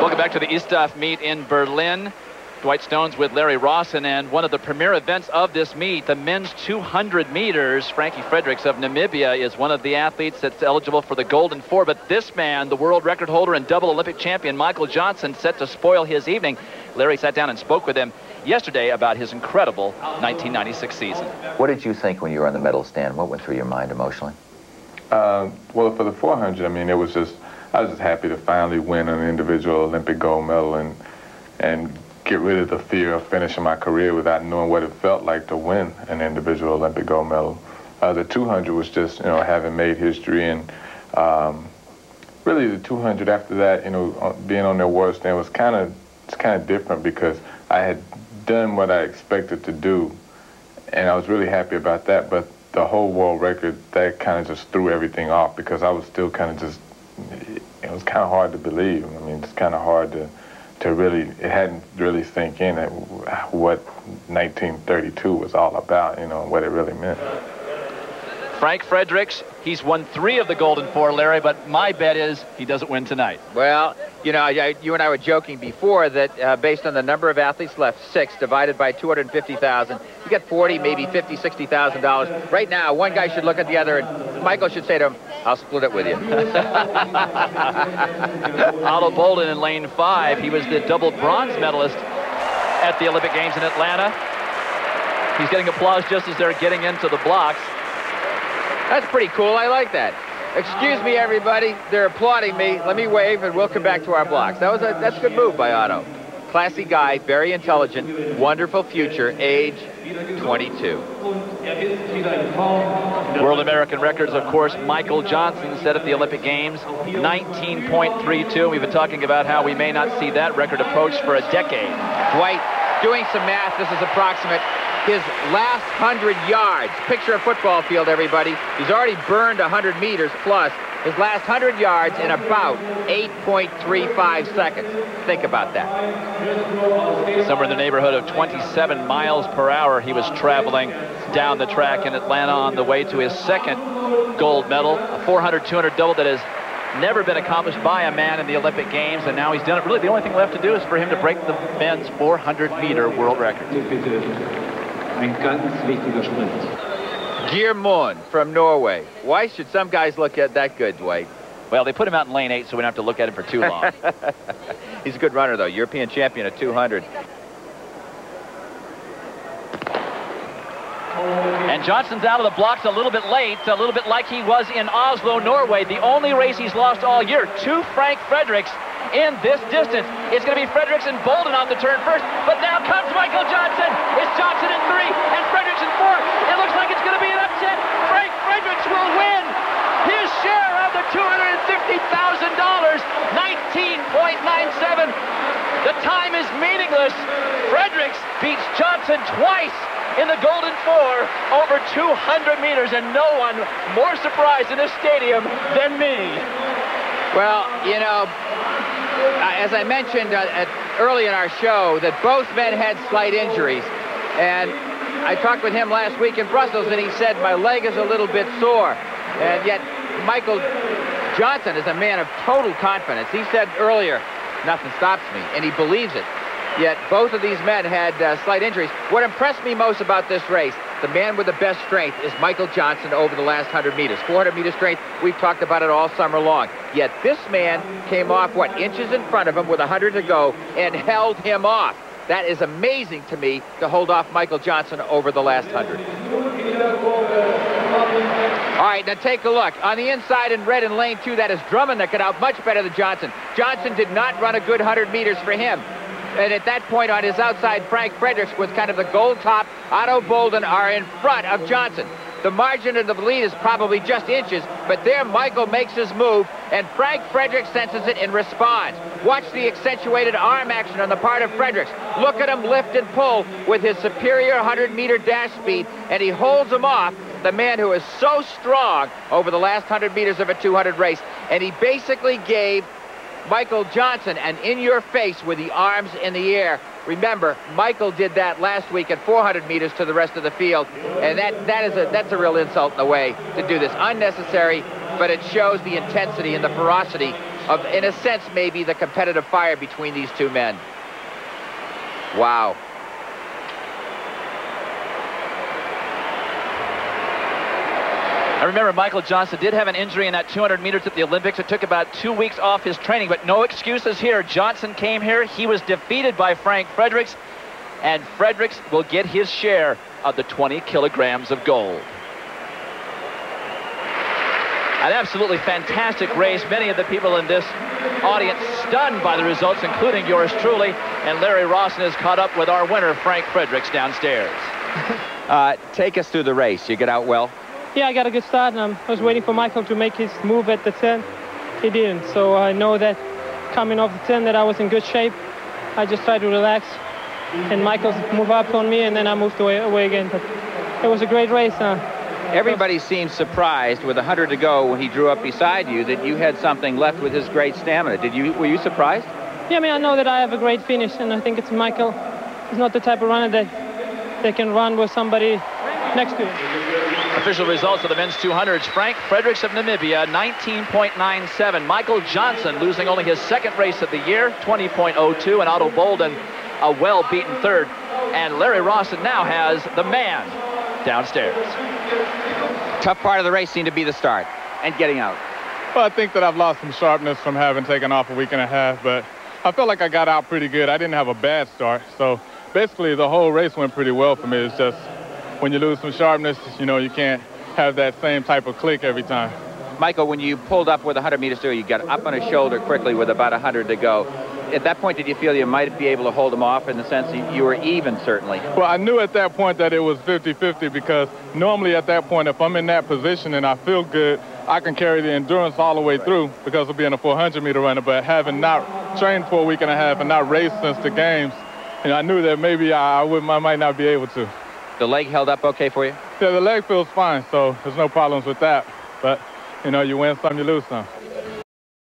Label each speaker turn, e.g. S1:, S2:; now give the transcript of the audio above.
S1: Welcome back to the Istaf meet in Berlin. Dwight Stones with Larry Rawson, and one of the premier events of this meet, the men's 200 meters. Frankie Fredericks of Namibia is one of the athletes that's eligible for the Golden Four. But this man, the world record holder and double Olympic champion Michael Johnson, set to spoil his evening. Larry sat down and spoke with him yesterday about his incredible 1996 season.
S2: What did you think when you were on the medal stand? What went through your mind emotionally?
S3: Uh, well, for the 400, I mean, it was just, I was just happy to finally win an individual Olympic gold medal and, and get rid of the fear of finishing my career without knowing what it felt like to win an individual Olympic gold medal. Uh, the 200 was just, you know, having made history and um, really the 200 after that, you know, being on the award stand was kind of, it's kind of different because I had done what I expected to do and I was really happy about that, but the whole world record, that kind of just threw everything off because I was still kind of just, it was kind of hard to believe. I mean, it's kind of hard to, to really, it hadn't really sink in at what 1932 was all about, you know, what it really meant.
S1: Frank Fredericks, he's won three of the Golden Four, Larry, but my bet is he doesn't win tonight.
S4: Well, you know, you and I were joking before that uh, based on the number of athletes left, six divided by 250,000, you get 40, maybe 50, 60,000 dollars. Right now, one guy should look at the other, and Michael should say to him, I'll split it with you.
S1: Ato Boldon in lane five. He was the double bronze medalist at the Olympic Games in Atlanta. He's getting applause just as they're getting into the blocks.
S4: That's pretty cool. I like that. Excuse me, everybody. They're applauding me. Let me wave, and we'll come back to our blocks. That was a that's a good move by Ato. Classy guy, very intelligent, wonderful future, age 22.
S1: World American records, of course, Michael Johnson set at the Olympic Games, 19.32. We've been talking about how we may not see that record approached for a decade.
S4: Dwight, doing some math, this is approximate his last 100 yards. Picture a football field, everybody. He's already burned 100 meters plus. His last 100 yards in about 8.35 seconds. Think about that.
S1: Somewhere in the neighborhood of 27 miles per hour he was traveling down the track in Atlanta on the way to his second gold medal, a 400-200 double that has never been accomplished by a man in the Olympic Games, and now he's done it. Really, the only thing left to do is for him to break the men's 400-meter world record.
S5: Ein ganz wichtiger Sprint.
S4: Geir Moen from Norway. Why should some guys look at that good, Dwight?
S1: Well, they put him out in lane eight, so we don't have to look at him for too long.
S4: He's a good runner, though. European champion at 200.
S1: And Johnson's out of the blocks a little bit late, a little bit like he was in Oslo, Norway. The only race he's lost all year to Frank Fredericks in this distance. It's going to be Fredericks and Boldon on the turn first, but now comes Michael Johnson. It's Johnson in three and Fredericks in four. It looks like it's going to be an upset. Frank Fredericks will win his share of the $250,000, 19.97. The time is meaningless. Fredericks beats Johnson twice in the Golden Four over 200 meters, and no one more surprised in this stadium than me.
S4: Well, you know, as I mentioned uh, at, early in our show, that both men had slight injuries. And I talked with him last week in Brussels, and he said, my leg is a little bit sore. And yet, Michael Johnson is a man of total confidence. He said earlier, nothing stops me, and he believes it. Yet both of these men had uh, slight injuries. What impressed me most about this race, the man with the best strength is Michael Johnson over the last 100 meters. 400 meter strength, we've talked about it all summer long. Yet this man came off, what, inches in front of him with 100 to go and held him off. That is amazing to me to hold off Michael Johnson over the last 100. All right, now take a look. On the inside in red in lane two, that is Drummond that got out much better than Johnson. Johnson did not run a good 100 meters for him. And at that point on his outside, Frank Fredericks with kind of the gold top. Ato Boldon are in front of Johnson. The margin of the lead is probably just inches, but there Michael makes his move, and Frank Fredericks senses it and responds. Watch the accentuated arm action on the part of Fredericks. Look at him lift and pull with his superior 100-meter dash speed, and he holds him off, the man who is so strong over the last 100 meters of a 200 race. And he basically gave Michael Johnson and in your face with the arms in the air. Remember, Michael did that last week at 400 meters to the rest of the field, and that, that is a, that's a real insult in a way to do this. Unnecessary, but it shows the intensity and the ferocity of, in a sense, maybe the competitive fire between these two men. Wow.
S1: I remember Michael Johnson did have an injury in that 200 meters at the Olympics. It took about two weeks off his training, but no excuses here. Johnson came here. He was defeated by Frank Fredericks, and Fredericks will get his share of the 20 kilograms of gold. An absolutely fantastic race. Many of the people in this audience stunned by the results, including yours truly. And Larry Rawson has caught up with our winner, Frank Fredericks, downstairs.
S4: Uh, take us through the race. You get out well?
S6: Yeah, I got a good start, and I was waiting for Michael to make his move at the 10. He didn't, so I know that coming off the 10 that I was in good shape. I just tried to relax, and Michael moved up on me, and then I moved away, away again. But it was a great race. Uh,
S4: Everybody seemed surprised with 100 to go when he drew up beside you that you had something left with his great stamina. Did you? Were you surprised?
S6: Yeah, I mean, I know that I have a great finish, and I think it's Michael. He's not the type of runner that, that can run with somebody next to him.
S1: Official results of the men's 200s. Frank Fredericks of Namibia, 19.97. Michael Johnson losing only his second race of the year, 20.02. And Ato Boldon, a well-beaten third. And Larry Rawson now has the man downstairs.
S4: Tough part of the race seemed to be the start and getting out.
S7: Well, I think that I've lost some sharpness from having taken off a week and a half, but I felt like I got out pretty good. I didn't have a bad start. So basically, the whole race went pretty well for me. It's just when you lose some sharpness, you know, you can't have that same type of click every time.
S4: Michael, when you pulled up with 100 meters to go, you got up on his shoulder quickly with about 100 to go. At that point, did you feel you might be able to hold him off in the sense that you were even, certainly?
S7: Well, I knew at that point that it was 50-50 because normally at that point, if I'm in that position and I feel good, I can carry the endurance all the way through because of being a 400-meter runner. But having not trained for a week and a half and not raced since the games, you know, I knew that maybe I, I, would, I might not be able to.
S4: The leg held up okay for you?
S7: Yeah, the leg feels fine, so there's no problems with that. But, you know, you win some, you lose some.